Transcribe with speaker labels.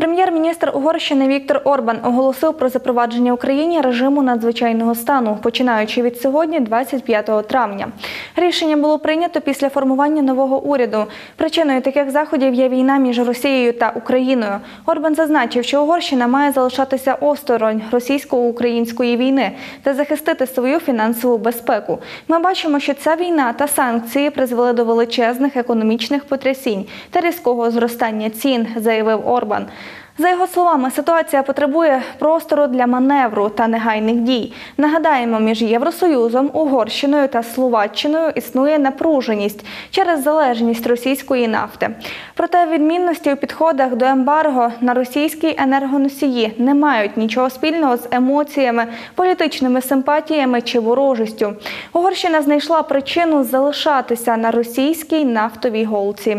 Speaker 1: Прем'єр-міністр Угорщини Віктор Орбан оголосив про запровадження Україні режиму надзвичайного стану, починаючи від сьогодні, 25 травня. Рішення було прийнято після формування нового уряду. Причиною таких заходів є війна між Росією та Україною. Орбан зазначив, що Угорщина має залишатися осторонь російсько-української війни та захистити свою фінансову безпеку. Ми бачимо, що ця війна та санкції призвели до величезних економічних потрясінь та різкого зростання цін, заявив Орбан. За його словами, ситуація потребує простору для маневру та негайних дій. Нагадаємо, між Євросоюзом, Угорщиною та Словаччиною існує напруженість через залежність російської нафти. Проте відмінності у підходах до ембарго на російські енергоносії не мають нічого спільного з емоціями, політичними симпатіями чи ворожістю. Угорщина знайшла причину залишатися на російській нафтовій голці.